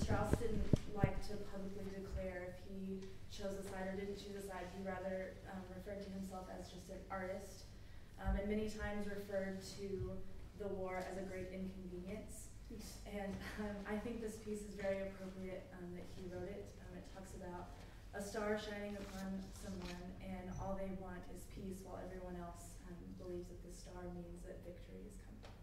Strauss didn't like to publicly declare if he chose a side or didn't choose a side. He rather um, referred to himself as just an artist, um, and many times referred to the war as a great inconvenience. And um, I think this piece is very appropriate um, that he wrote it. Um, it talks about a star shining upon someone, and all they want is peace, while everyone else um, believes that this star means that victory is coming.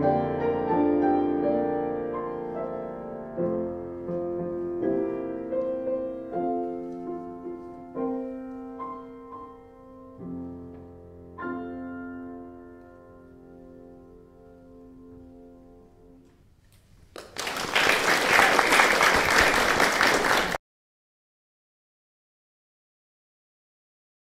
thank you.